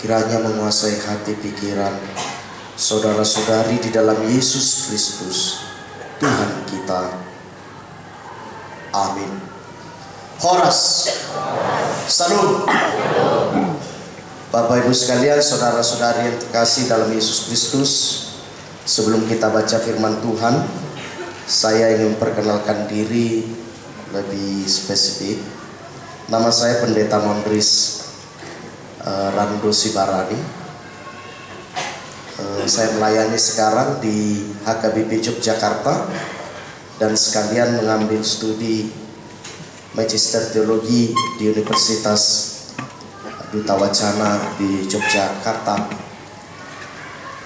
kiranya menguasai hati pikiran saudara-saudari di dalam Yesus Kristus Tuhan kita. Amin. Horas. Salam. Bapak Ibu sekalian, saudara-saudari yang terkasih dalam Yesus Kristus, sebelum kita baca firman Tuhan, saya ingin memperkenalkan diri lebih spesifik. Nama saya Pendeta Mondris uh, Sibarani. Uh, saya melayani sekarang di HKBP Yogyakarta dan sekalian mengambil studi Magister Teologi di Universitas Duta Wacana di Yogyakarta.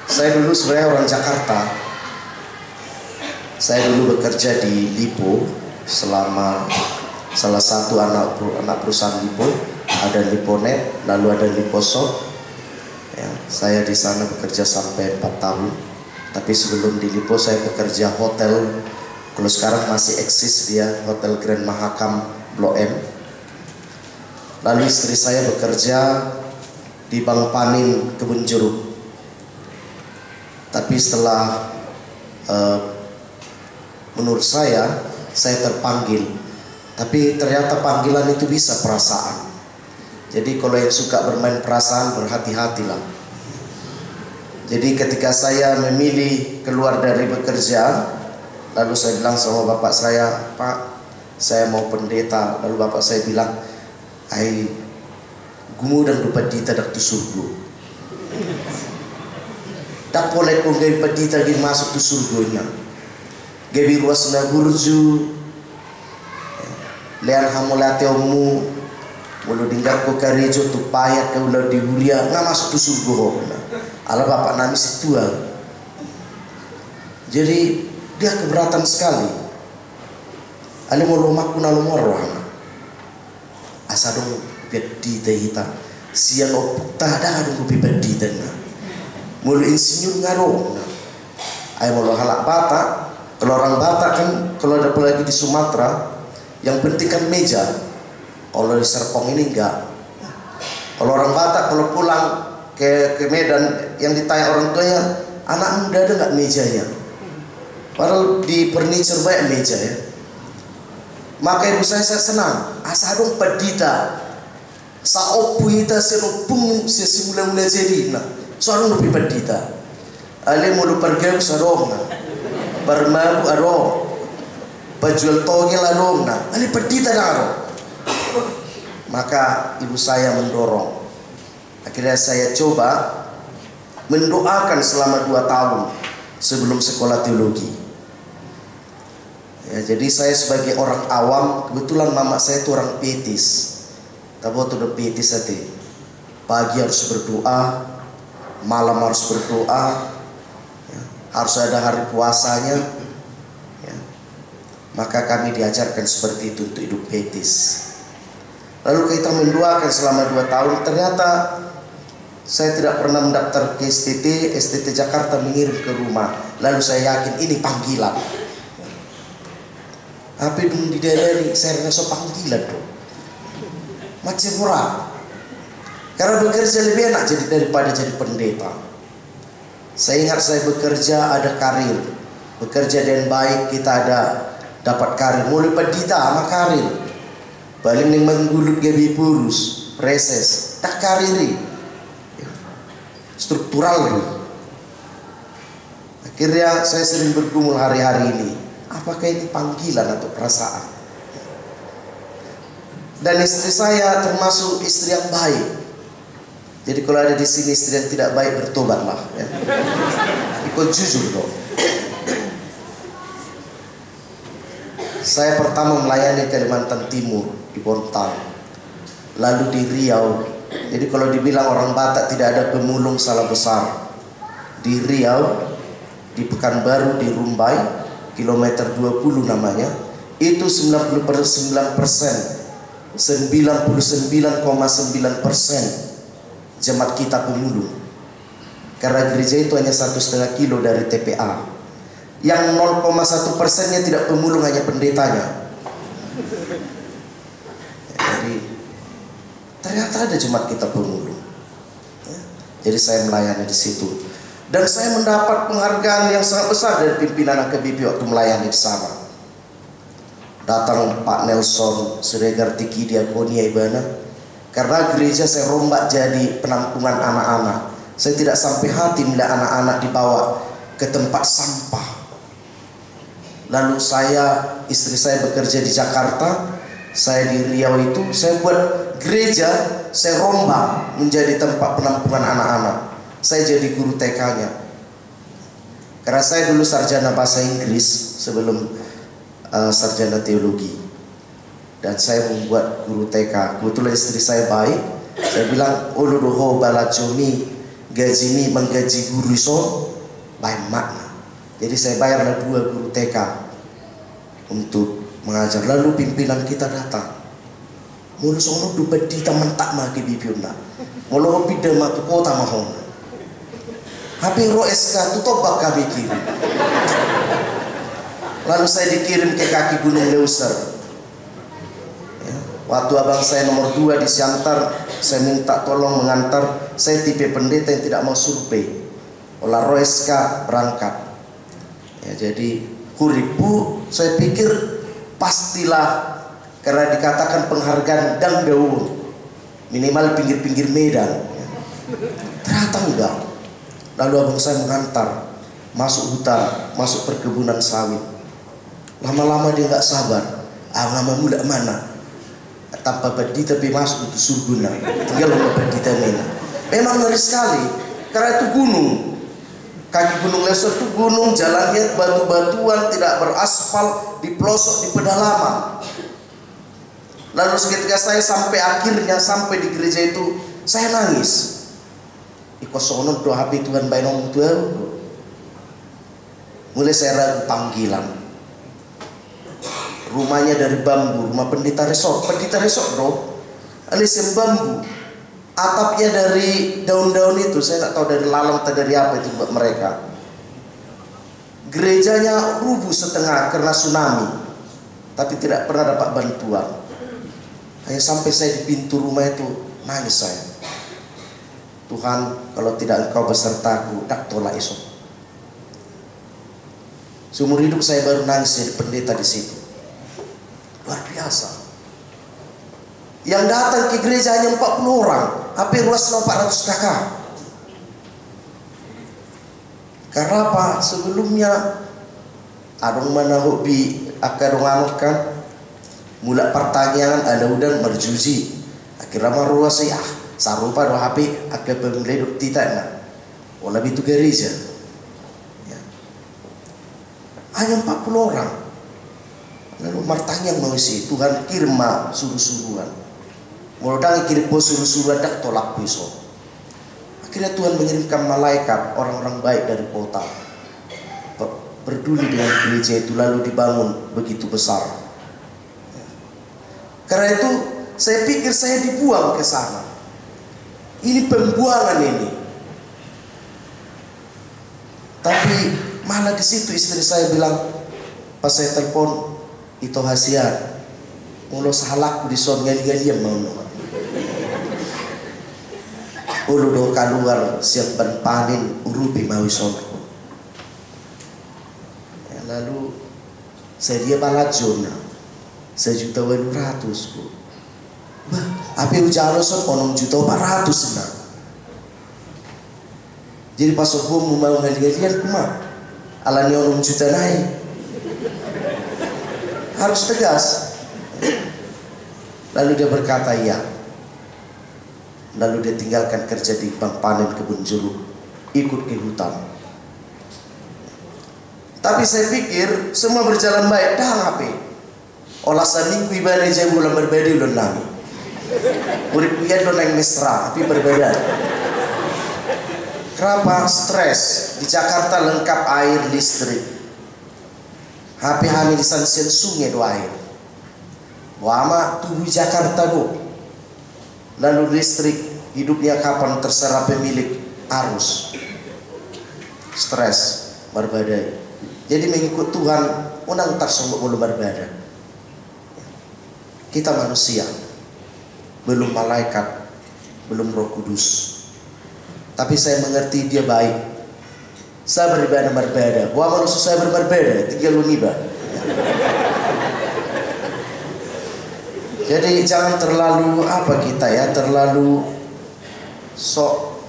Saya dulu sebenarnya orang Jakarta. Saya dulu bekerja di Lipo selama salah satu anak anak perusahaan Lipo, ada Liponet, lalu ada Liposoft. Ya, saya di sana bekerja sampai 4 tahun. Tapi sebelum di Lipo saya bekerja hotel. Kalau sekarang masih eksis dia Hotel Grand Mahakam Blok M Lalu istri saya bekerja di Bank Panin Kebun Jeruk. Tapi setelah uh, menurut saya saya terpanggil. Tapi ternyata panggilan itu bisa perasaan. Jadi kalau yang suka bermain perasaan berhati-hatilah. Jadi ketika saya memilih keluar dari bekerja, lalu saya bilang sama bapak saya, Pak, saya mau pendeta. Lalu bapak saya bilang, ay gumudan do padita dak tusurgo tak boleh kung gay padita gin masuk tu surgonya gabi ruas na gurju lean hamulate omu mulu dinggar ko karejo tu payat ke ulah di huria nga masuk tu surgo ho ala bapak nami situa jadi dia keberatan sekali. Ali mo lumak kuna lumoro asa dong peddi hita. Siang opuk tada dong kupi peddi na. Mulu insinyur ngaro ay mulu halak bata kalau orang Batak kan kalau ada lagi di Sumatera yang penting kan meja kalau di Serpong ini enggak. Kalau orang Batak kalau pulang ke ke Medan yang ditanya orang tuanya anak muda ada nggak mejanya? Padahal di furniture banyak meja ya. Maka ibu saya, saya senang. Asadong padita sa opu ita seno pum se simula mula jadi. Na so anong lupi padita ale mo lu pergi sarong na aro pajual toge ladong na ale padita na aro maka ibu saya mendorong akhirnya saya coba mendoakan selama dua tahun sebelum sekolah teologi Ya, jadi saya sebagai orang awam, kebetulan mama saya itu orang petis. Tapi waktu udah petis hati. Pagi harus berdoa, malam harus berdoa, ya, harus ada hari puasanya. Ya. Maka kami diajarkan seperti itu untuk hidup petis. Lalu kita mendoakan selama dua tahun, ternyata saya tidak pernah mendaftar ke STT, STT Jakarta mengirim ke rumah. Lalu saya yakin ini panggilan. Dong di daerah ini saya rasa panggilan tuh macam murah karena bekerja lebih enak jadi daripada jadi pendeta. Saya ingat saya bekerja ada karir. Bekerja dengan baik kita ada dapat karir. Mulai pendeta sama karir paling yang menggulut gabi purus preses tak kariri struktural tuh akhirnya saya sering bergumul hari-hari ini Apakah ini panggilan atau perasaan? Dan istri saya termasuk istri yang baik. Jadi kalau ada di sini istri yang tidak baik bertobatlah. Ya. Ikut jujur dong. Saya pertama melayani Kalimantan Timur di Bontang, lalu di Riau. Jadi kalau dibilang orang Batak tidak ada pemulung salah besar. Di Riau, di Pekanbaru, di Rumbai, kilometer 20 namanya itu 90 persen 99,9 persen jemaat kita pemulung karena gereja itu hanya satu setengah kilo dari TPA yang 0,1 persennya tidak pemulung hanya pendetanya ternyata ada jemaat kita pemulung. Ya. Jadi saya melayani di situ. Dan saya mendapat penghargaan yang sangat besar dari pimpinan AKBP waktu melayani di sana. Datang Pak Nelson Siregar Tiki Diakonia Ibana. Karena gereja saya rombak jadi penampungan anak-anak. Saya tidak sampai hati melihat anak-anak dibawa ke tempat sampah. Lalu saya, istri saya bekerja di Jakarta, saya di Riau itu, saya buat gereja, saya rombak menjadi tempat penampungan anak-anak. Saya jadi guru TK-nya. Karena saya dulu sarjana bahasa Inggris sebelum uh, sarjana teologi. Dan saya membuat guru TK. Kebetulan istri saya baik. Saya bilang, Uluduho balajomi gaji menggaji guru so baik makna. Jadi saya bayar dua guru TK untuk mengajar. Lalu pimpinan kita datang. Mulu sono du bedi taman tak ma ke bibiuna. Mulu hobi de ma kota mahon. Hape ro SK tutup bak kami kirim. Lalu saya dikirim ke kaki Gunung Leuser. Ya. Waktu abang saya nomor dua di Siantar, saya minta tolong mengantar. Saya tipe pendeta yang tidak mau survei. Olah Roeska berangkat. Ya, jadi kuripu saya pikir pastilah karena dikatakan penghargaan dan daun minimal pinggir-pinggir Medan. Ya. Ternyata enggak. Lalu abang saya mengantar masuk hutan, masuk perkebunan sawit. Lama-lama dia nggak sabar. Ah, lama mula mana? Tanpa bedi tapi masuk itu surguna. Tinggal lama bedi mana. Memang ngeri sekali. Karena itu gunung. Kaki gunung Leso itu gunung, jalannya batu-batuan, tidak beraspal, di pelosok, di pedalaman. Lalu ketika saya sampai akhirnya sampai di gereja itu, saya nangis. Ikosono doa HP Tuhan bayi nomor Mulai saya ragu panggilan. Rumahnya dari bambu, rumah pendeta resort, pendeta resort bro, alias bambu, atapnya dari daun-daun itu, saya nggak tahu dari lalang atau dari apa itu buat mereka. Gerejanya rubuh setengah karena tsunami, tapi tidak pernah dapat bantuan. Hanya sampai saya di pintu rumah itu nangis saya. Tuhan, kalau tidak engkau besertaku, tak tolak esok. Seumur hidup saya baru nangis jadi pendeta di situ. Luar biasa. Yang datang ke gereja hanya 40 orang. Hampir luas 400 kakak. Karena apa? Sebelumnya adong mana hobi akan kan mulai pertanyaan ada udan merjuzi akhirnya maruah sih ah sarupa do HP akan pemilik tidak nak wala itu gereja ya. hanya 40 orang Lalu martanya mau si Tuhan kirim ma suruh-suruhan. Mulai kirim po suruh-suruhan dak tolak pisau. Akhirnya Tuhan mengirimkan malaikat orang-orang baik dari kota. Berduli dengan gereja itu lalu dibangun begitu besar. Karena itu saya pikir saya dibuang ke sana. Ini pembuangan ini. Tapi malah di situ istri saya bilang pas saya telepon ito hasiat ulo sahalak di son ngali ngali mau ulo do kaluar siap panin urupi mau son ya, lalu saya dia balajona sejuta walu ratus bah api ujalo son onong juta empat ratus nah jadi pas aku mau ngali ngali kuma alani onong juta naik. Harus tegas. Lalu dia berkata iya. Lalu dia tinggalkan kerja di bank panen kebun jeruk, ikut ke hutan. Tapi saya pikir semua berjalan baik. Dah apa? Olah seminggu ibadah jam bulan berbeda ulun nami. Murid kuliah lo yang mesra, tapi berbeda. Kenapa? Stres. Di Jakarta lengkap air listrik HP hamil sansian sungai doa air. Wama tubuh Jakarta do. Lalu listrik hidupnya kapan terserah pemilik arus. Stres, berbadai. Jadi mengikut Tuhan, unang tersebut belum berbeda. Kita manusia, belum malaikat, belum Roh Kudus. Tapi saya mengerti dia baik. Saya berbeda-berbeda. Buah manusia saya berbeda, tiga luniba. Jadi jangan terlalu apa kita ya, terlalu sok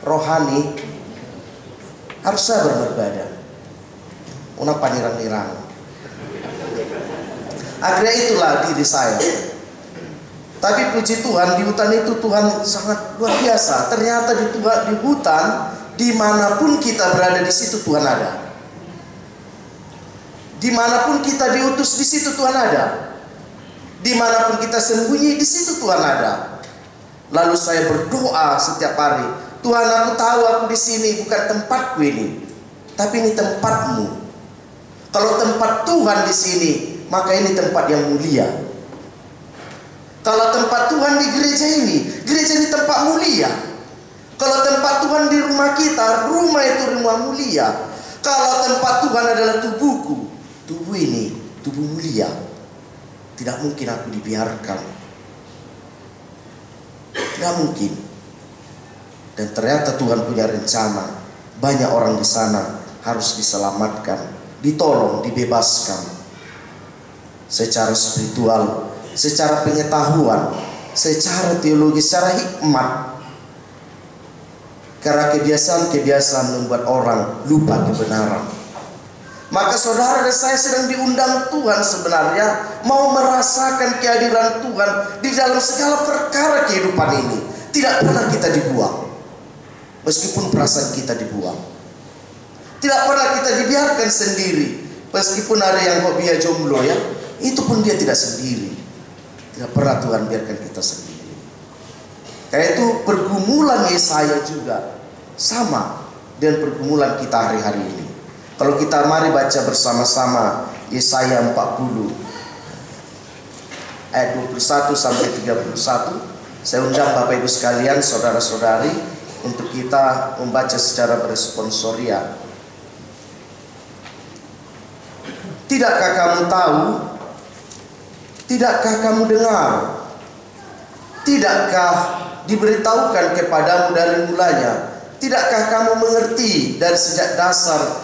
rohani. Harus saya berbeda. Una panirang-nirang. Akhirnya itulah diri saya. Tapi puji Tuhan di hutan itu Tuhan sangat luar biasa. Ternyata di, Tuhan, di hutan di mana pun kita berada di situ Tuhan ada. Di mana pun kita diutus di situ Tuhan ada. Di mana pun kita sembunyi di situ Tuhan ada. Lalu saya berdoa setiap hari. Tuhan aku tahu aku di sini bukan tempatku ini. Tapi ini tempatmu. Kalau tempat Tuhan di sini, maka ini tempat yang mulia. Kalau tempat Tuhan di gereja ini, gereja ini tempat mulia. Kalau tempat Tuhan di rumah kita, rumah itu rumah mulia. Kalau tempat Tuhan adalah tubuhku, tubuh ini tubuh mulia. Tidak mungkin aku dibiarkan. Tidak mungkin. Dan ternyata Tuhan punya rencana. Banyak orang di sana harus diselamatkan, ditolong, dibebaskan. Secara spiritual, secara pengetahuan, secara teologi, secara hikmat. Karena kebiasaan-kebiasaan membuat orang lupa kebenaran. Maka saudara dan saya sedang diundang Tuhan sebenarnya mau merasakan kehadiran Tuhan di dalam segala perkara kehidupan ini. Tidak pernah kita dibuang. Meskipun perasaan kita dibuang. Tidak pernah kita dibiarkan sendiri. Meskipun ada yang hobinya jomblo ya. Itu pun dia tidak sendiri. Tidak pernah Tuhan biarkan kita sendiri. Kayak itu pergumulan Yesaya juga sama dengan pergumulan kita hari-hari ini. Kalau kita mari baca bersama-sama Yesaya 40 ayat 21 sampai 31, saya undang Bapak Ibu sekalian, saudara-saudari untuk kita membaca secara beresponsoria. Tidakkah kamu tahu? Tidakkah kamu dengar? Tidakkah diberitahukan kepadamu dari mulanya? Tidakkah kamu mengerti dari sejak dasar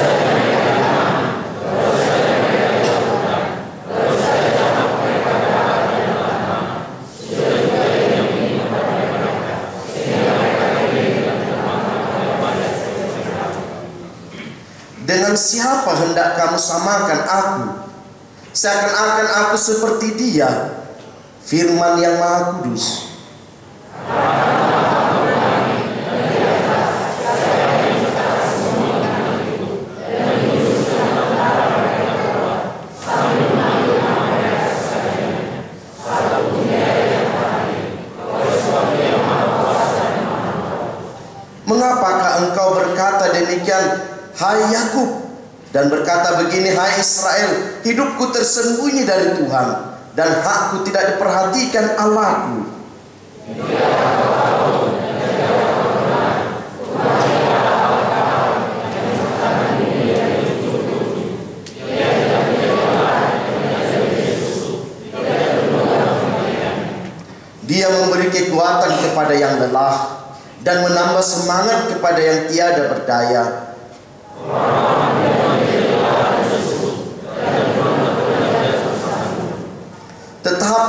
siapa hendak kamu samakan aku? Seakan-akan aku seperti dia, firman yang maha kudus. Mengapakah engkau berkata demikian, hai Yakub, dan berkata begini, hai Israel, hidupku tersembunyi dari Tuhan, dan hakku tidak diperhatikan Allahku. Dia memberi kekuatan kepada yang lelah dan menambah semangat kepada yang tiada berdaya.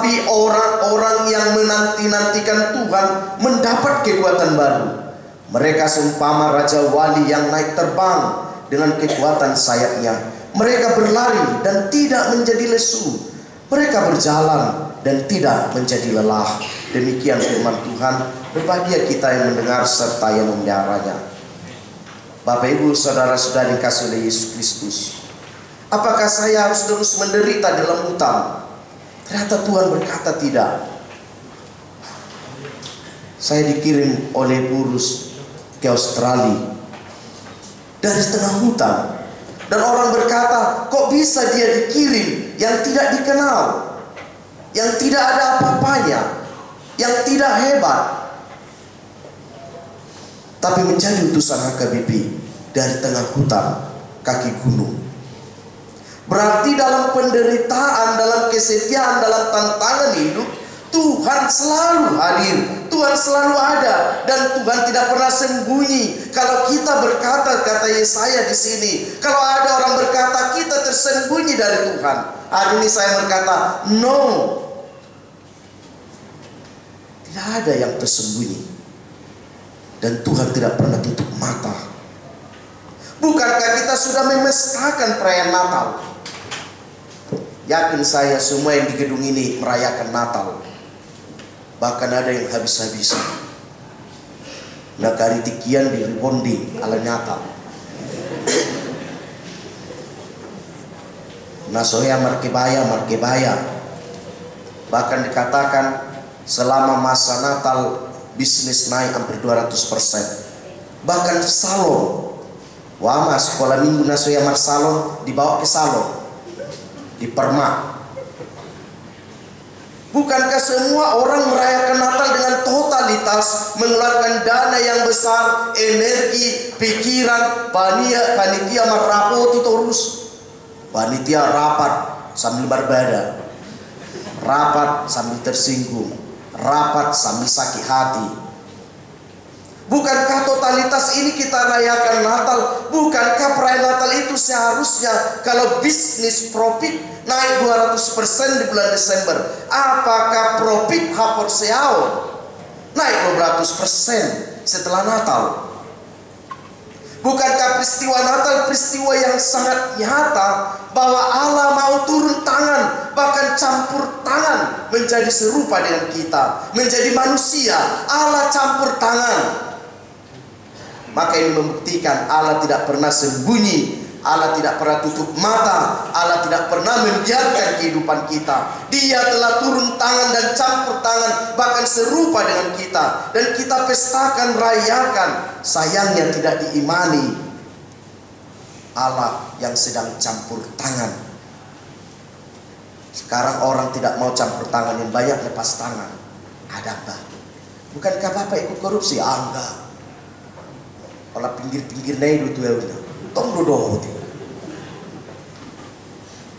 Tetapi orang-orang yang menanti-nantikan Tuhan mendapat kekuatan baru. Mereka seumpama raja wali yang naik terbang dengan kekuatan sayapnya. Mereka berlari dan tidak menjadi lesu. Mereka berjalan dan tidak menjadi lelah. Demikian firman Tuhan. Berbahagia kita yang mendengar serta yang memeliharanya. Bapak Ibu saudara-saudari kasih oleh Yesus Kristus. Apakah saya harus terus menderita dalam hutang? Ternyata Tuhan berkata tidak. Saya dikirim oleh Burus ke Australia dari tengah hutan. Dan orang berkata, kok bisa dia dikirim yang tidak dikenal? Yang tidak ada apa-apanya? Yang tidak hebat? Tapi menjadi utusan HKBP dari tengah hutan kaki gunung. Berarti dalam penderitaan, dalam kesetiaan, dalam tantangan hidup, Tuhan selalu hadir, Tuhan selalu ada, dan Tuhan tidak pernah sembunyi. Kalau kita berkata, kata Yesaya di sini, kalau ada orang berkata kita tersembunyi dari Tuhan, hari ini saya berkata, no, tidak ada yang tersembunyi, dan Tuhan tidak pernah tutup mata. Bukankah kita sudah memestakan perayaan Natal? Yakin saya semua yang di gedung ini merayakan Natal. Bahkan ada yang habis-habisan. Nakari tikian di rebonding ala nyata. Nasoya markebaya markebaya. Bahkan dikatakan selama masa Natal bisnis naik hampir 200 persen. Bahkan salon. Wama sekolah minggu nasoya mar salon dibawa ke salon. Di permak Bukankah semua orang merayakan Natal dengan totalitas, mengeluarkan dana yang besar, energi, pikiran, panitia, panitia merapoti terus. Panitia rapat sambil berbeda. Rapat sambil tersinggung. Rapat sambil sakit hati. Bukankah totalitas ini kita rayakan Natal? Bukankah perayaan Natal itu seharusnya kalau bisnis profit naik 200% di bulan Desember. Apakah profit hapor seau naik 200% setelah Natal? Bukankah peristiwa Natal peristiwa yang sangat nyata bahwa Allah mau turun tangan bahkan campur tangan menjadi serupa dengan kita, menjadi manusia. Allah campur tangan. Maka ini membuktikan Allah tidak pernah sembunyi Allah tidak pernah tutup mata, Allah tidak pernah membiarkan kehidupan kita. Dia telah turun tangan dan campur tangan, bahkan serupa dengan kita, dan kita pestakan, rayakan. Sayangnya tidak diimani Allah yang sedang campur tangan. Sekarang orang tidak mau campur tangan, yang banyak lepas tangan. Ada apa? Bukankah Bapak ikut korupsi? Ah, enggak. Kalau pinggir-pinggir naik itu ya tong dodoti.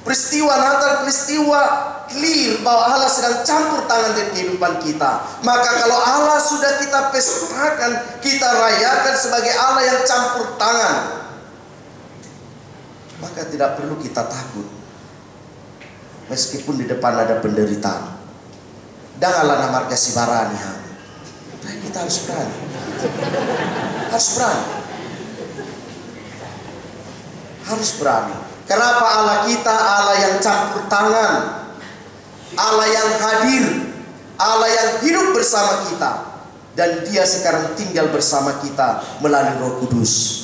Peristiwa Natal, peristiwa clear bahwa Allah sedang campur tangan di kehidupan kita. Maka kalau Allah sudah kita pestakan, kita rayakan sebagai Allah yang campur tangan. Maka tidak perlu kita takut. Meskipun di depan ada penderitaan. Janganlah nama kasih barani. Nah, kita harus berani. Harus berani harus berani. Kenapa Allah kita Allah yang campur tangan, Allah yang hadir, Allah yang hidup bersama kita, dan Dia sekarang tinggal bersama kita melalui Roh Kudus.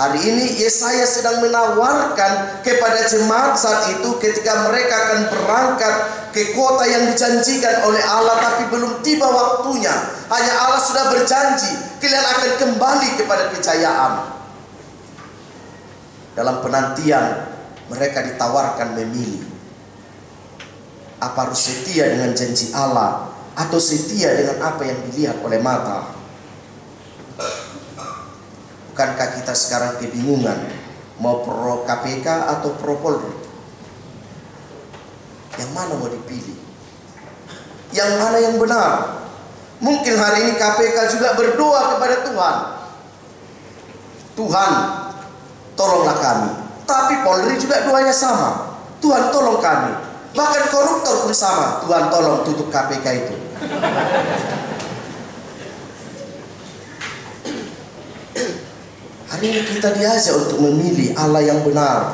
Hari ini Yesaya sedang menawarkan kepada jemaat saat itu ketika mereka akan berangkat ke kota yang dijanjikan oleh Allah tapi belum tiba waktunya. Hanya Allah sudah berjanji kalian akan kembali kepada kejayaan. Dalam penantian mereka ditawarkan memilih. Apa harus setia dengan janji Allah atau setia dengan apa yang dilihat oleh mata? Bukankah kita sekarang kebingungan mau pro KPK atau pro Polri? Yang mana mau dipilih? Yang mana yang benar? Mungkin hari ini KPK juga berdoa kepada Tuhan. Tuhan, tolonglah kami. Tapi Polri juga doanya sama. Tuhan tolong kami. Bahkan koruptor pun sama. Tuhan tolong tutup KPK itu. Hari ini kita diajak untuk memilih Allah yang benar.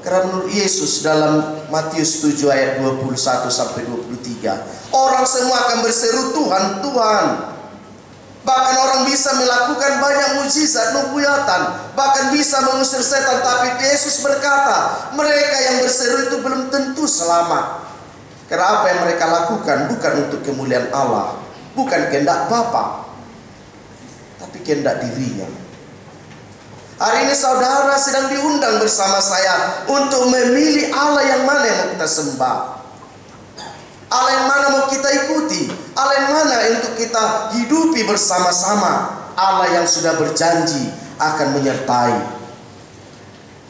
Karena menurut Yesus dalam Matius 7 ayat 21 sampai 23, orang semua akan berseru Tuhan, Tuhan. Bahkan orang bisa melakukan banyak mujizat, nubuyatan, bahkan bisa mengusir setan. Tapi Yesus berkata, mereka yang berseru itu belum tentu selamat. Karena apa yang mereka lakukan bukan untuk kemuliaan Allah, bukan kehendak Bapa, tapi kehendak dirinya. Hari ini saudara sedang diundang bersama saya untuk memilih Allah yang mana yang kita sembah. Allah yang mana mau kita ikuti. Allah yang mana untuk kita hidupi bersama-sama. Allah yang sudah berjanji akan menyertai.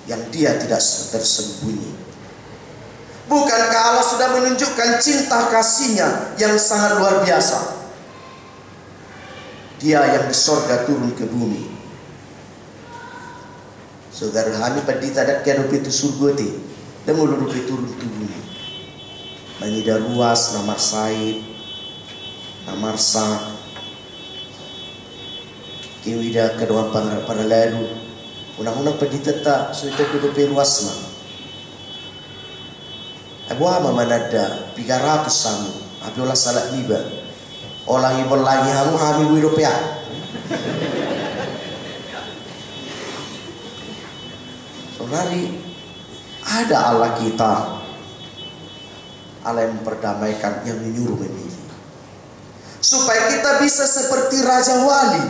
Yang dia tidak tersembunyi. Bukankah Allah sudah menunjukkan cinta kasihnya yang sangat luar biasa? Dia yang di sorga turun ke bumi Saudara kami pendeta dat kaya rupi tu surga ti. Dan rupi turun tu bumi. Mangida ruas namar said. Namar sa. Kiwida kedua pangar para lalu. Unang-unang pendeta ta. So ito rupi ruas na. Abu ama manada. Ratus samu. Api olah salah liba. Olah ibon lagi hamu hami wiropea. Saudari, ada Allah kita. Allah yang memperdamaikan, yang menyuruh memilih. Supaya kita bisa seperti Raja Wali.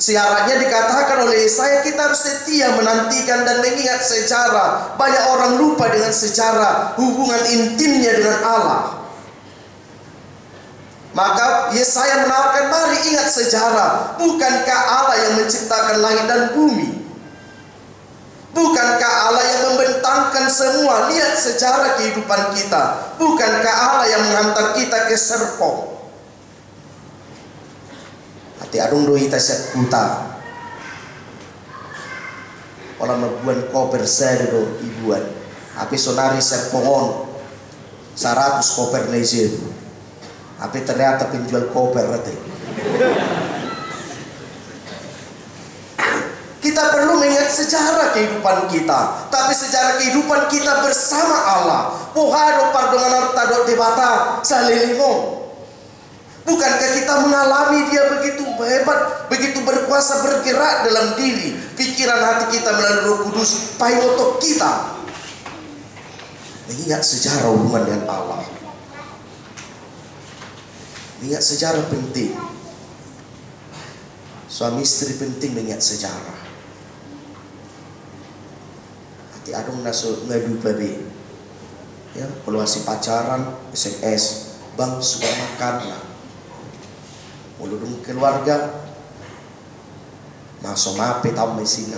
Siarannya dikatakan oleh saya kita harus setia menantikan dan mengingat sejarah. Banyak orang lupa dengan sejarah hubungan intimnya dengan Allah. Maka Yesaya menawarkan mari ingat sejarah. Bukankah Allah yang menciptakan langit dan bumi? Bukankah Allah yang membentangkan semua lihat sejarah kehidupan kita? Bukankah Allah yang menghantar kita ke Serpong? Hati adung doi tasyat kuta. Olah mabuan koper saya do ibuan. Api sonari Serpongon. Saratus koper lezer. Api ternyata penjual koper rete. Kita perlu mengingat sejarah kehidupan kita. Tapi sejarah kehidupan kita bersama Allah. Pohado pardongan harta dot debata salilimo. Bukankah kita mengalami dia begitu hebat, begitu berkuasa bergerak dalam diri, pikiran hati kita melalui Roh Kudus, payotok kita. Mengingat sejarah hubungan dengan Allah. Mengingat sejarah penting. Suami istri penting mengingat sejarah. Hati adung naso ngadu babe. Ya, peluasi pacaran, SMS, bang sudah makan lah. Muludung keluarga, masuk mape tahu mesina.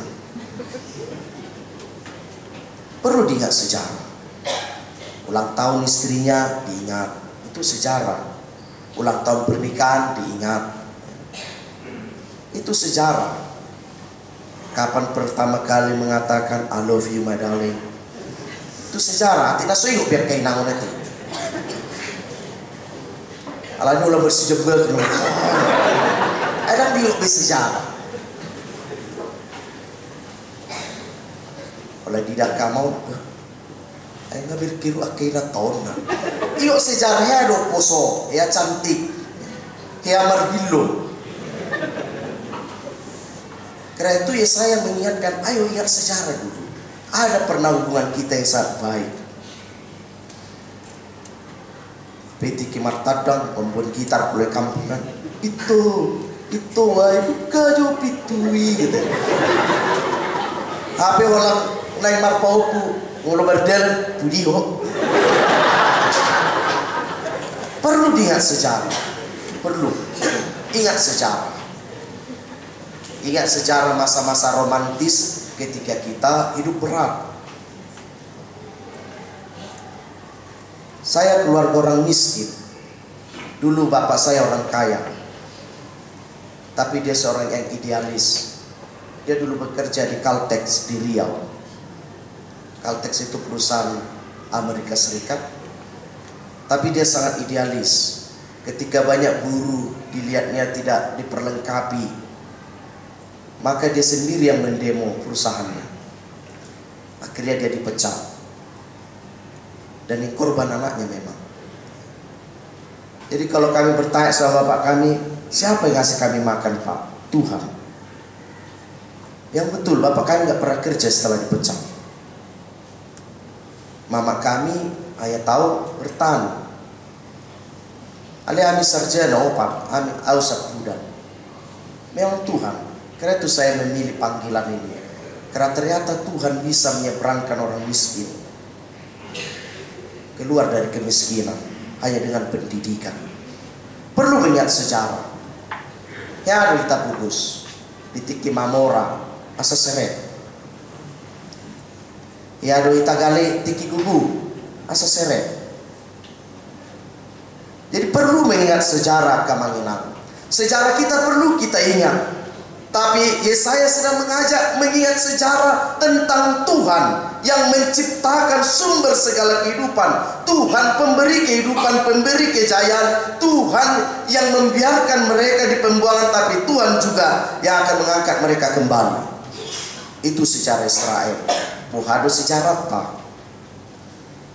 Perlu diingat sejarah. Ulang tahun istrinya diingat, itu sejarah. Ulang tahun pernikahan diingat, itu sejarah. Kapan pertama kali mengatakan I love you my darling? Itu sejarah. Tidak soyo biar kayak nangon itu. Alanya ulah bersijebel tu. Ada dia bersejarah. Oleh tidak kamu Ay nga birkiru akay na taon na. Iyo sejarahnya do poso, ya cantik. Kaya margilo. Karena itu ya saya mengingatkan, ayo ingat sejarah dulu. Ada pernah hubungan kita yang sangat baik. Peti Kimar Tadang, pembuat gitar oleh kampungan. Itu, itu wah, buka pitui gitu. HP walang naik marpauku, ngulo berdel, budi ho. Perlu diingat sejarah. Perlu. Ingat sejarah. Ingat sejarah masa-masa romantis ketika kita hidup berat. Saya keluarga orang miskin. Dulu bapak saya orang kaya. Tapi dia seorang yang idealis. Dia dulu bekerja di Caltex di Riau. Caltex itu perusahaan Amerika Serikat. Tapi dia sangat idealis. Ketika banyak buruh dilihatnya tidak diperlengkapi maka dia sendiri yang mendemo perusahaannya. Akhirnya dia dipecat. Dan ini korban anaknya memang. Jadi kalau kami bertanya sama bapak kami, siapa yang ngasih kami makan pak? Tuhan. Yang betul, bapak kami nggak pernah kerja setelah dipecat. Mama kami, ayah tahu, bertani. Ali ami sarjana opat, ami ausat budak. Memang Tuhan Karena itu saya memilih panggilan ini. Karena ternyata Tuhan bisa menyeberangkan orang miskin. Keluar dari kemiskinan. Hanya dengan pendidikan. Perlu mengingat sejarah. Ya ada di Tiki Mamora. Asa seret. Ya ada di Tagale Tiki Gugu. Asa seret. Jadi perlu mengingat sejarah Kamanginan. Sejarah kita perlu kita ingat. Tapi Yesaya sedang mengajak mengingat sejarah tentang Tuhan yang menciptakan sumber segala kehidupan. Tuhan pemberi kehidupan, pemberi kejayaan. Tuhan yang membiarkan mereka di pembuangan tapi Tuhan juga yang akan mengangkat mereka kembali. Itu sejarah Israel. Bukan sejarah apa?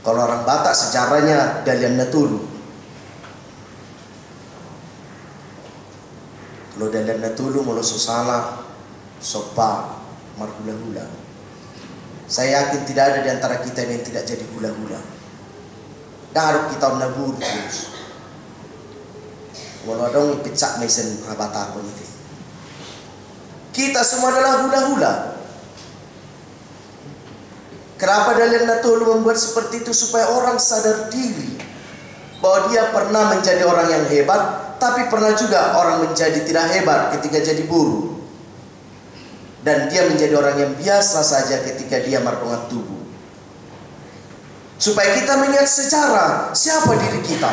Kalau orang Batak sejarahnya Dalian Natulu. Lo dalam natulu mulu susala sopa marhula-hula. Saya yakin tidak ada di antara kita yang tidak jadi hula-hula. Daruk kita nabur terus. Walau dong pecak mesin abata aku ini. Kita semua adalah hula-hula. Kenapa dalam natulu membuat seperti itu supaya orang sadar diri bahwa dia pernah menjadi orang yang hebat tapi pernah juga orang menjadi tidak hebat ketika jadi buruh. Dan dia menjadi orang yang biasa saja ketika dia merdongat tubuh. Supaya kita mengingat sejarah siapa diri kita.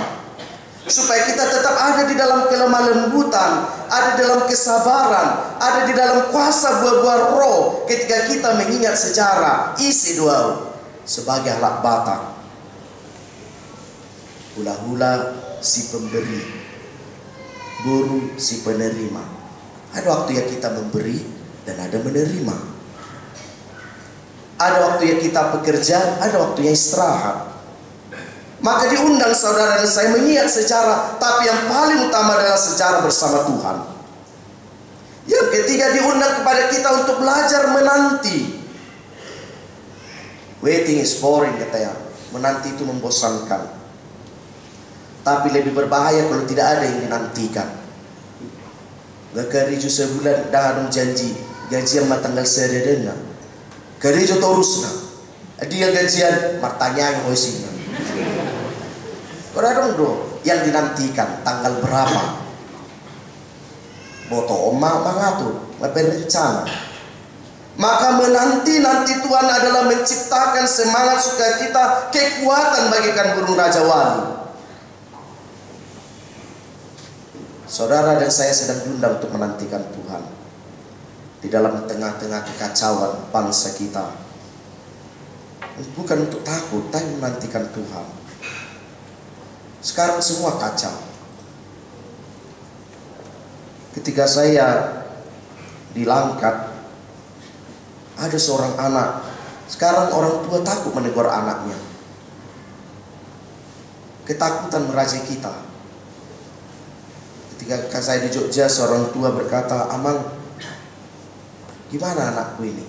Supaya kita tetap ada di dalam kelemah lembutan, ada di dalam kesabaran, ada di dalam kuasa buah-buah roh ketika kita mengingat sejarah isi doa sebagai alat bata. Hula-hula si pemberi guru si penerima. Ada waktu yang kita memberi dan ada menerima. Ada waktu yang kita bekerja, ada waktu yang istirahat. Maka diundang saudara dan saya mengingat secara, tapi yang paling utama adalah secara bersama Tuhan. Yang ketiga diundang kepada kita untuk belajar menanti. Waiting is boring katanya. Menanti itu membosankan. Tapi lebih berbahaya kalau tidak ada yang dinantikan. Gakari sebulan dah janji gajian matanggal seredena. Kari jo torusna. Dia gajian martanya yang hoisina. Kalau do yang dinantikan tanggal berapa? Boto oma mengatur, berencana. Maka menanti-nanti Tuhan adalah menciptakan semangat sukacita, kekuatan bagikan burung Raja Wali. Saudara dan saya sedang diundang untuk menantikan Tuhan di dalam tengah-tengah kekacauan bangsa kita. Bukan untuk takut, tapi menantikan Tuhan. Sekarang semua kacau. Ketika saya di Langkat, ada seorang anak. Sekarang orang tua takut menegur anaknya. Ketakutan merajai kita. Ketika saya di Jogja, seorang tua berkata, Amang, gimana anakku ini?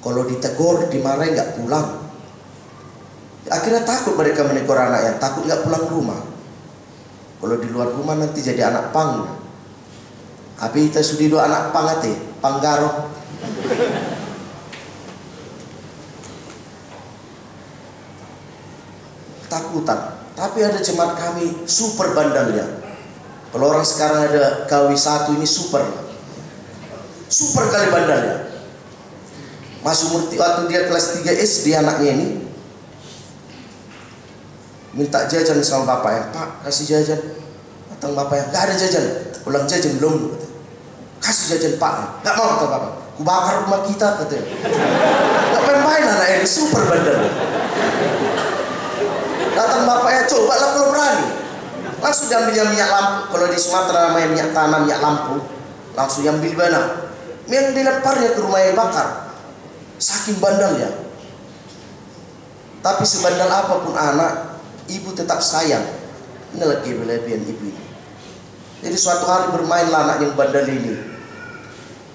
Kalau ditegur, dimarahin nggak pulang. Akhirnya takut mereka menegur anaknya, takut nggak pulang rumah. Kalau di luar rumah nanti jadi anak pang. Tapi kita sudah dua anak pang ate, panggaro. Takutan. Tapi ada jemaat kami super bandalnya. Kalau orang sekarang ada KW satu ini super. Super kali bandarnya. Masuk murti waktu dia kelas 3 SD anaknya ini minta jajan sama bapak ya pak kasih jajan. Datang bapak ya gak ada jajan. Pulang jajan belum. Kasih jajan pak. Gak mau kata bapak. Ku bakar rumah kita katanya gak main-main anak ini super bandar datang bapak ya coba lah kalau berani langsung diambilnya minyak lampu kalau di Sumatera namanya minyak tanah minyak lampu langsung diambil mana yang dilemparnya ke rumah yang bakar saking bandalnya. Tapi sebandal apa pun anak ibu tetap sayang. Ini lagi berlebihan ibu ini. Jadi suatu hari bermainlah anak yang bandal ini.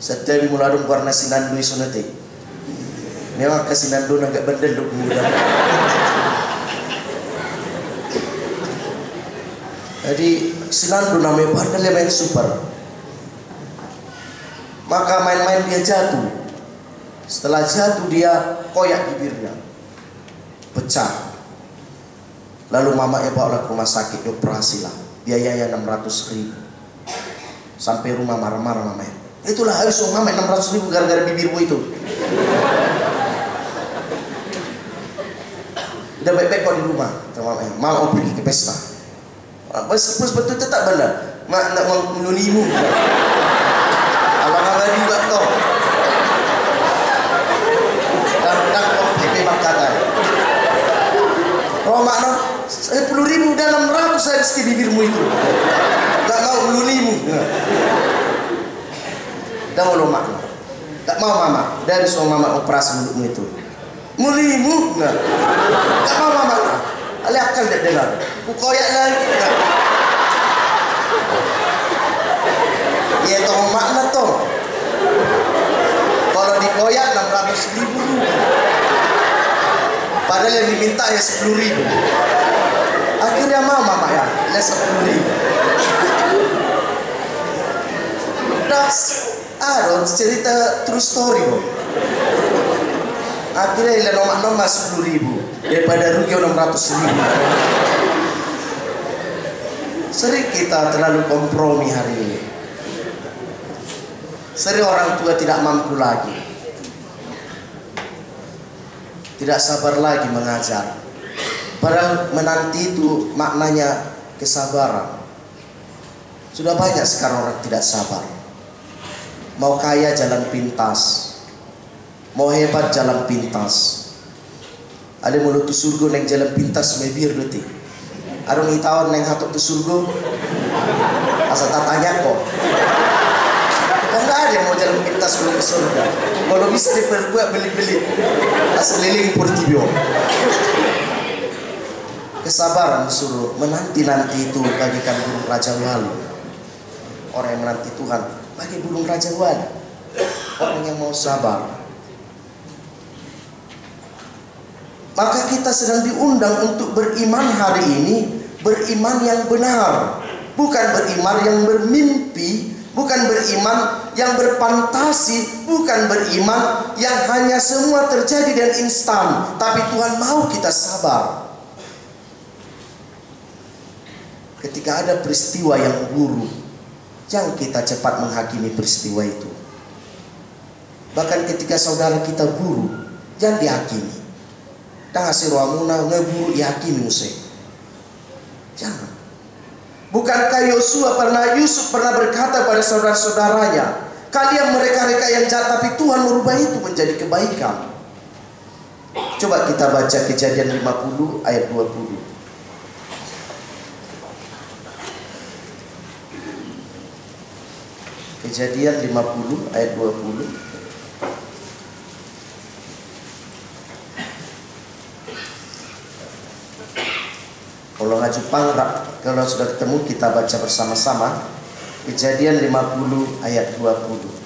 Setiap muladung warna sinandu isu nanti memang kesinandu agak bandel muda Jadi sinandu namanya padahal yang super. Maka main-main dia jatuh. Setelah jatuh dia koyak bibirnya. Pecah. Lalu mamanya bawa ke rumah sakit, operasi lah. Biayanya 600 ribu. Sampai rumah marah-marah mamanya. Itulah harus mama 600 ribu gara-gara bibirmu itu. Udah baik-baik kok di rumah. Sama. Mau pergi ke pesta. Meskipun betul tetap benar. Mak nak melunimu. Abang abang juga toh. Dan dan kau PP kata. Roh makna sepuluh ribu dalam ratus saya rezeki bibirmu itu. Tak mau melunimu. Dan mau makna. Tak mau mama. Dari semua mama operasi mulutmu itu. Mulimu. Tak mau mama. Ali akan tak dengar. Kukoyak lagi. Nah. Ya toh makna toh. Kalau dikoyak 600 ribu. Padahal yang diminta ya 10 ribu. Akhirnya mau mama ya, ya 10 ribu. Das, ah, cerita true story kok. Akhirnya ilah nomor nomor 10 ribu daripada rugi 600 ribu. Sering kita terlalu kompromi hari ini. Sering orang tua tidak mampu lagi. Tidak sabar lagi mengajar. Padahal menanti itu maknanya kesabaran. Sudah banyak sekarang orang tidak sabar. Mau kaya jalan pintas. Mau hebat jalan pintas. Ada mulut surga neng jalan pintas mebir detik. Arung hitawan neng hatok tu surga. Asal tak tanya kok. Kok nggak ada yang mau jalan pintas belum ke surga. Kalau bisa diperbuat beli-beli. Asal liling portibio. Kesabaran suruh menanti-nanti itu bagikan burung Raja Wali. Orang yang menanti Tuhan bagi burung Raja Wali. Orang yang mau sabar. Maka kita sedang diundang untuk beriman hari ini, beriman yang benar, bukan beriman yang bermimpi, bukan beriman yang berfantasi, bukan beriman yang hanya semua terjadi dan instan, tapi Tuhan mau kita sabar. Ketika ada peristiwa yang buruk, jangan kita cepat menghakimi peristiwa itu. Bahkan ketika saudara kita buruk, jangan dihakimi. Tangasir wamuna ngeburu dihakimi usai. Jangan. Bukankah Yosua pernah Yusuf pernah berkata pada saudara-saudaranya, kalian mereka-reka yang jahat tapi Tuhan merubah itu menjadi kebaikan. Coba kita baca kejadian 50 ayat 20. Kejadian 50 ayat 20. Pangrak, kalau sudah ketemu kita baca bersama-sama. Kejadian 50 ayat 20.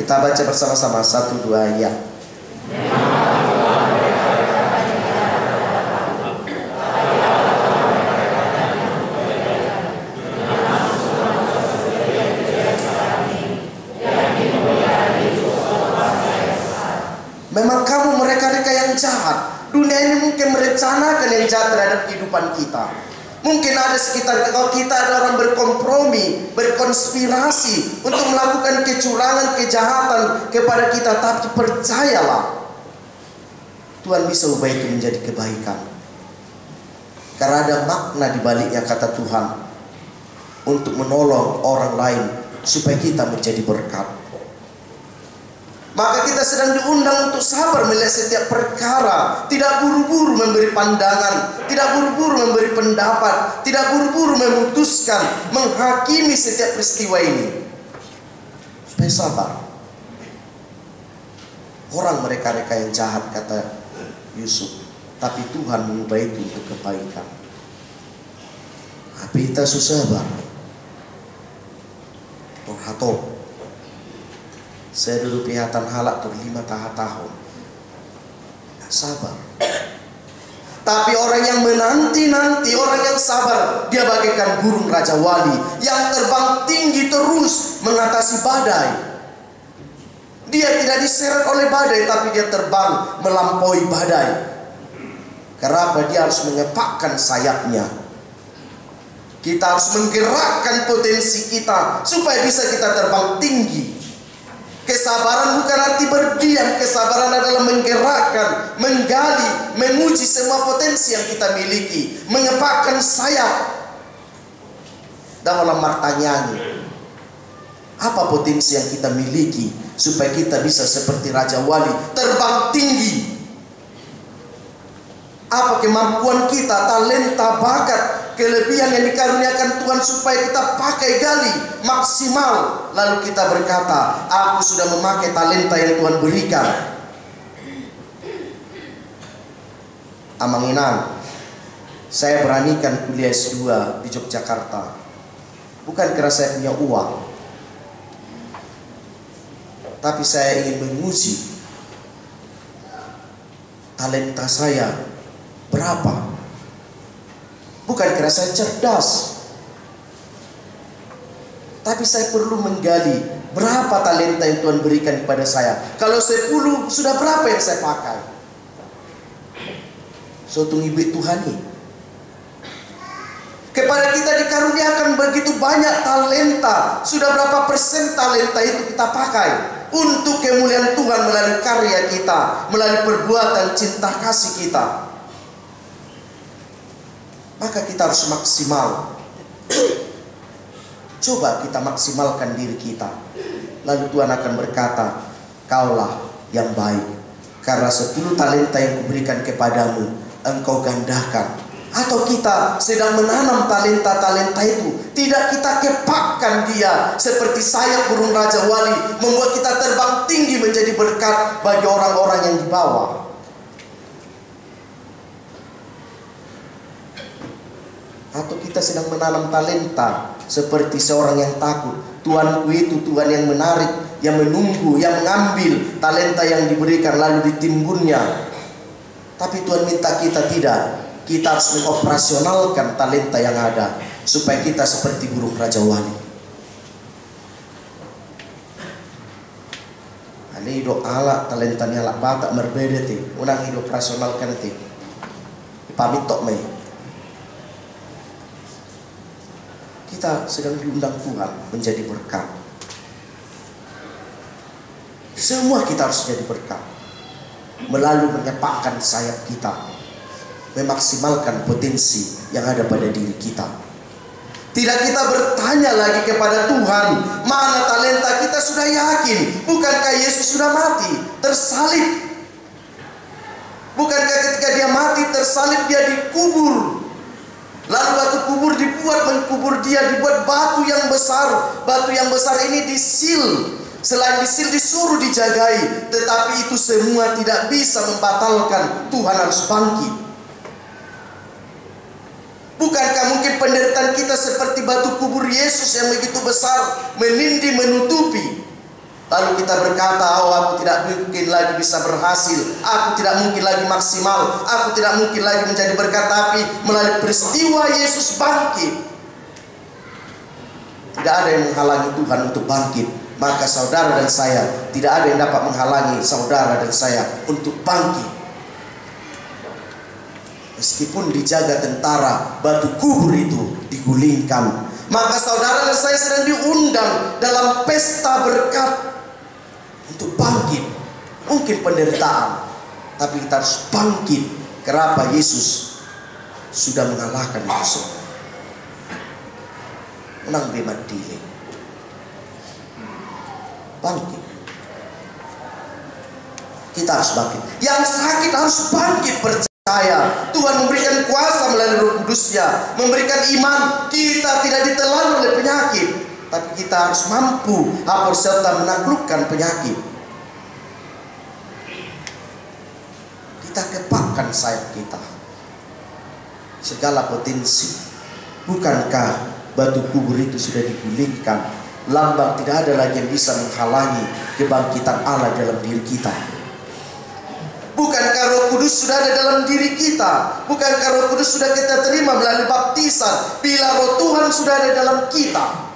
Kita baca bersama-sama satu dua ayat. Memang kamu mereka-reka yang jahat. Dunia ini mungkin merencanakan yang jahat terhadap kehidupan kita. Mungkin ada sekitar kalau kita ada orang berkompromi, berkonspirasi untuk melakukan kecurangan, kejahatan kepada kita. Tapi percayalah, Tuhan bisa ubah itu menjadi kebaikan. Karena ada makna di baliknya kata Tuhan untuk menolong orang lain supaya kita menjadi berkat. Sedang diundang untuk sabar melihat setiap perkara. Tidak buru-buru memberi pandangan. Tidak buru-buru memberi pendapat. Tidak buru-buru memutuskan. Menghakimi setiap peristiwa ini. Supaya sabar. Orang mereka-mereka yang jahat kata Yusuf. Tapi Tuhan mengubah itu untuk kebaikan. Tapi kita susah. Hatop saya dulu pihatan halak tuh lima tahun tahun. Sabar. Tapi orang yang menanti-nanti, orang yang sabar, dia bagaikan burung Raja Wali yang terbang tinggi terus mengatasi badai. Dia tidak diseret oleh badai, tapi dia terbang melampaui badai. Kenapa dia harus mengepakkan sayapnya? Kita harus menggerakkan potensi kita supaya bisa kita terbang tinggi. Kesabaran bukan arti berdiam, kesabaran adalah menggerakkan, menggali, menguji semua potensi yang kita miliki, mengepakkan sayap. Dalam martanyani, apa potensi yang kita miliki supaya kita bisa seperti Raja Wali terbang tinggi? Apa kemampuan kita, talenta, bakat, kelebihan yang dikaruniakan Tuhan supaya kita pakai gali maksimal. Lalu kita berkata, aku sudah memakai talenta yang Tuhan berikan. Amanginan, saya beranikan kuliah S2 di Yogyakarta. Bukan karena saya punya uang. Tapi saya ingin menguji talenta saya berapa Bukan karena saya cerdas. Tapi saya perlu menggali berapa talenta yang Tuhan berikan kepada saya. Kalau 10 sudah berapa yang saya pakai? Suatu ibu Tuhan ini. Kepada kita dikaruniakan begitu banyak talenta. Sudah berapa persen talenta itu kita pakai? Untuk kemuliaan Tuhan melalui karya kita. Melalui perbuatan cinta kasih kita maka kita harus maksimal. Coba kita maksimalkan diri kita. Lalu Tuhan akan berkata, kaulah yang baik. Karena sepuluh talenta yang kuberikan kepadamu, engkau gandakan. Atau kita sedang menanam talenta-talenta itu. Tidak kita kepakkan dia seperti sayap burung Raja Wali. Membuat kita terbang tinggi menjadi berkat bagi orang-orang yang di bawah. Atau kita sedang menanam talenta seperti seorang yang takut. Tuanku itu Tuhan yang menarik, yang menunggu, yang mengambil talenta yang diberikan lalu ditimbunnya. Tapi Tuhan minta kita tidak. Kita harus mengoperasionalkan talenta yang ada supaya kita seperti burung Raja Wali. Ini hidup ala talentanya lah batak berbeda ti. Unang hidup operasionalkan ti. Pamit tok mai. Kita sedang diundang Tuhan menjadi berkat. Semua kita harus jadi berkat. Melalui menyepakkan sayap kita. Memaksimalkan potensi yang ada pada diri kita. Tidak kita bertanya lagi kepada Tuhan, mana talenta kita sudah yakin, bukankah Yesus sudah mati, tersalib. Bukankah ketika dia mati tersalib dia dikubur Lalu batu kubur dibuat mengkubur dia dibuat batu yang besar. Batu yang besar ini disil. Selain disil disuruh dijagai, tetapi itu semua tidak bisa membatalkan Tuhan harus bangkit. Bukankah mungkin penderitaan kita seperti batu kubur Yesus yang begitu besar menindih menutupi Lalu kita berkata, oh aku tidak mungkin lagi bisa berhasil. Aku tidak mungkin lagi maksimal. Aku tidak mungkin lagi menjadi berkat. Tapi melalui peristiwa Yesus bangkit. Tidak ada yang menghalangi Tuhan untuk bangkit. Maka saudara dan saya, tidak ada yang dapat menghalangi saudara dan saya untuk bangkit. Meskipun dijaga tentara, batu kubur itu digulingkan. Maka saudara dan saya sedang diundang dalam pesta berkat untuk bangkit. Mungkin penderitaan, tapi kita harus bangkit. Kenapa Yesus sudah mengalahkan itu semua? Menang bima dile. Bangkit. Kita harus bangkit. Yang sakit harus bangkit percaya. Tuhan memberikan kuasa melalui Roh Kudusnya, memberikan iman. Kita tidak ditelan oleh penyakit, tapi kita harus mampu apa serta menaklukkan penyakit. kita kepakkan sayap kita. Segala potensi. Bukankah batu kubur itu sudah digulingkan? Lambang tidak ada lagi yang bisa menghalangi kebangkitan Allah dalam diri kita. Bukankah Roh Kudus sudah ada dalam diri kita? Bukankah Roh Kudus sudah kita terima melalui baptisan? Bila Roh Tuhan sudah ada dalam kita,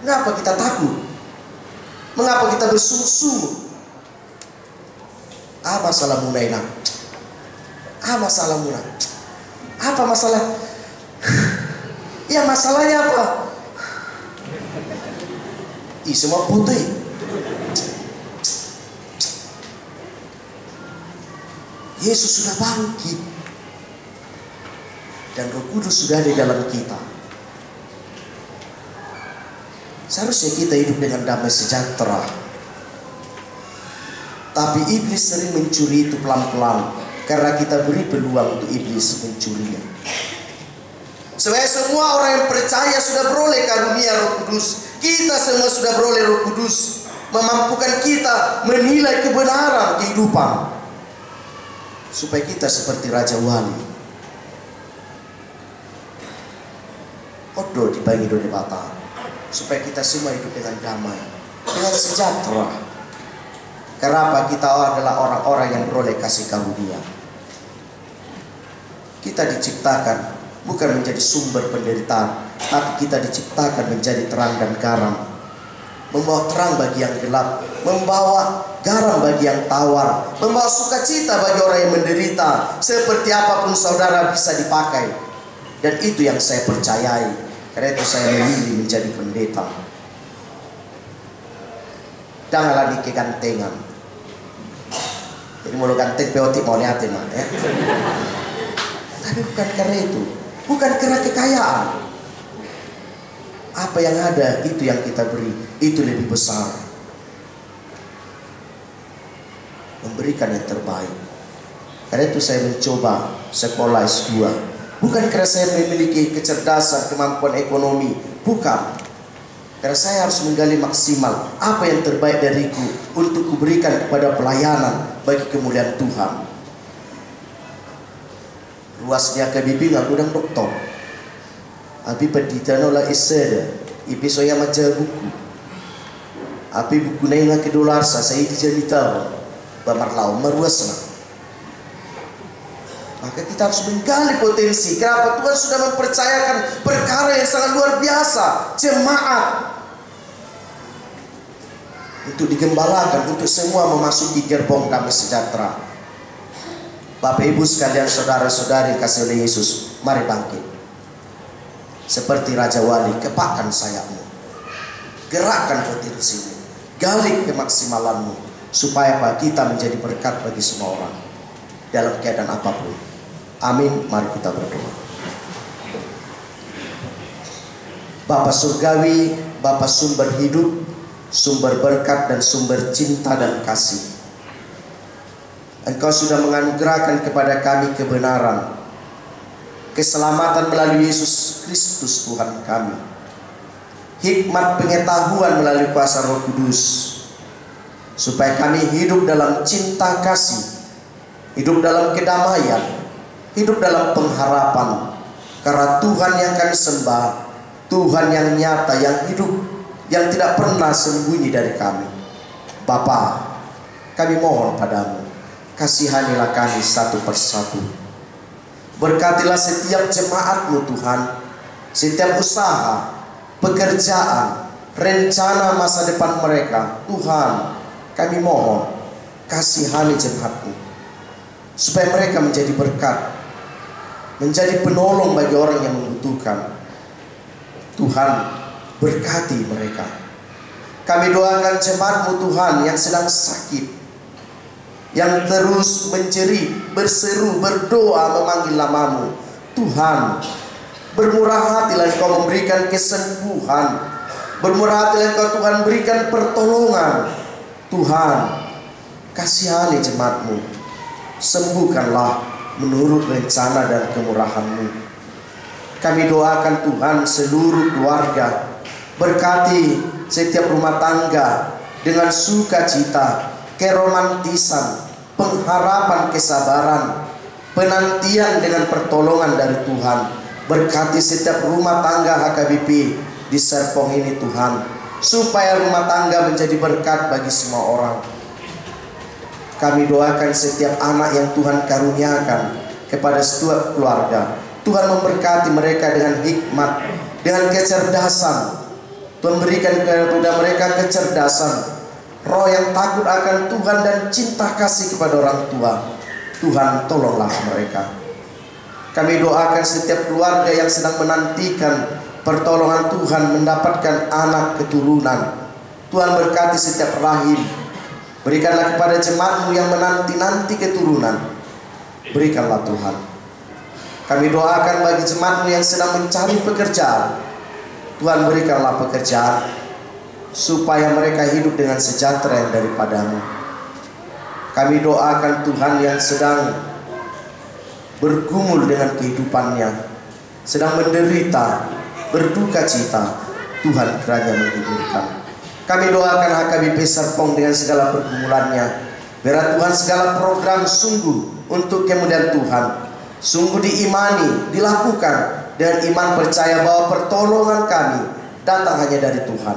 mengapa kita takut? Mengapa kita bersungut-sungut? Apa masalah mulai nak? Apa masalah mulai? Apa masalah? Ya masalahnya apa? Ih semua putih. Yesus sudah bangkit. Dan Roh Kudus sudah ada di dalam kita. Seharusnya kita hidup dengan damai sejahtera. Tapi iblis sering mencuri itu pelan-pelan. Karena kita beri peluang untuk iblis mencurinya. Sebenarnya semua orang yang percaya sudah beroleh karunia Roh Kudus. Kita semua sudah beroleh Roh Kudus. Memampukan kita menilai kebenaran kehidupan supaya kita seperti Raja Wali. Odo dibagi doni bata supaya kita semua hidup dengan damai, dengan sejahtera. Kenapa kita adalah orang-orang yang beroleh kasih karunia? Kita diciptakan bukan menjadi sumber penderitaan, tapi kita diciptakan menjadi terang dan garam. Membawa terang bagi yang gelap, membawa garam bagi yang tawar, membawa sukacita bagi orang yang menderita. Seperti apa pun saudara bisa dipakai. Dan itu yang saya percayai. Karena itu saya memilih menjadi pendeta. Janganlah dikegantengan. Jadi mau ganteng peotik mau lihat ya. Tapi bukan karena itu. Bukan karena kekayaan. Apa yang ada itu yang kita beri. Itu lebih besar memberikan yang terbaik. Karena itu saya mencoba sekolah S2. Bukan karena saya memiliki kecerdasan, kemampuan ekonomi. Bukan. Karena saya harus menggali maksimal apa yang terbaik dariku untuk kuberikan kepada pelayanan bagi kemuliaan Tuhan. Luasnya kebibi nggak udang doktor. Abi pendidikan olah iseda. Ibi soya macam buku. Abi buku nengah kedolar saya dijadi tahu bamarlau meruasna. Maka kita harus menggali potensi. Kenapa Tuhan sudah mempercayakan perkara yang sangat luar biasa. Jemaat. Untuk digembalakan. Untuk semua memasuki gerbong damai sejahtera. Bapak ibu sekalian saudara-saudari kasih oleh Yesus. Mari bangkit. Seperti Raja Wali. Kepakkan sayapmu. Gerakkan potensimu. Gali kemaksimalanmu supaya kita menjadi berkat bagi semua orang dalam keadaan apa pun. Amin. Mari kita berdoa. Bapa surgawi, Bapa sumber hidup, sumber berkat dan sumber cinta dan kasih. Engkau sudah menganugerahkan kepada kami kebenaran, keselamatan melalui Yesus Kristus Tuhan kami. Hikmat pengetahuan melalui kuasa Roh Kudus supaya kami hidup dalam cinta kasih, hidup dalam kedamaian, hidup dalam pengharapan. Karena Tuhan yang kami sembah, Tuhan yang nyata, yang hidup, yang tidak pernah sembunyi dari kami. Bapa, kami mohon padamu, kasihanilah kami satu persatu. Berkatilah setiap jemaatmu Tuhan, setiap usaha, pekerjaan, rencana masa depan mereka. Tuhan, kami mohon kasihani jemaatmu supaya mereka menjadi berkat, menjadi penolong bagi orang yang membutuhkan. Tuhan berkati mereka. Kami doakan jemaatmu Tuhan yang sedang sakit, yang terus menjerit, berseru, berdoa memanggil namamu. Tuhan, bermurah hatilah engkau memberikan kesembuhan. Bermurah hatilah engkau Tuhan berikan pertolongan Tuhan, kasihani jemaatmu. Sembuhkanlah menurut rencana dan kemurahanmu. Kami doakan Tuhan seluruh keluarga. Berkati setiap rumah tangga dengan sukacita, keromantisan, pengharapan kesabaran, penantian dengan pertolongan dari Tuhan. Berkati setiap rumah tangga HKBP di Serpong ini Tuhan supaya rumah tangga menjadi berkat bagi semua orang. Kami doakan setiap anak yang Tuhan karuniakan kepada setiap keluarga. Tuhan memberkati mereka dengan hikmat, dengan kecerdasan. Tuhan berikan kepada mereka kecerdasan, roh yang takut akan Tuhan dan cinta kasih kepada orang tua. Tuhan tolonglah mereka. Kami doakan setiap keluarga yang sedang menantikan pertolongan Tuhan mendapatkan anak keturunan. Tuhan berkati setiap rahim, Berikanlah kepada jemaatmu yang menanti-nanti keturunan. Berikanlah Tuhan. Kami doakan bagi jemaatmu yang sedang mencari pekerjaan. Tuhan berikanlah pekerjaan supaya mereka hidup dengan sejahtera yang daripadamu. Kami doakan Tuhan yang sedang bergumul dengan kehidupannya, sedang menderita, berduka cita. Tuhan kiranya menghiburkan. Kami doakan HKBP Serpong dengan segala pergumulannya. Biar Tuhan segala program sungguh untuk kemudian Tuhan. Sungguh diimani, dilakukan dengan iman percaya bahwa pertolongan kami datang hanya dari Tuhan.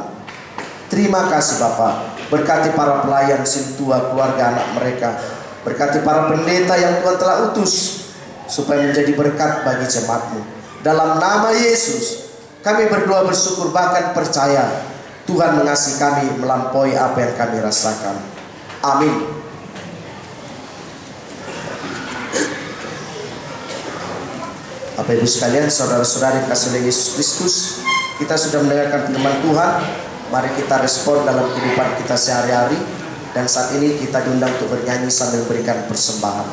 Terima kasih Bapak. Berkati para pelayan tua keluarga anak mereka. Berkati para pendeta yang Tuhan telah utus supaya menjadi berkat bagi jemaatmu. Dalam nama Yesus, kami berdoa bersyukur bahkan percaya Tuhan mengasihi kami melampaui apa yang kami rasakan. Amin. Bapak Ibu sekalian, saudara-saudari kasih Yesus Kristus, kita sudah mendengarkan firman Tuhan. Mari kita respon dalam kehidupan kita sehari-hari dan saat ini kita diundang untuk bernyanyi sambil berikan persembahan.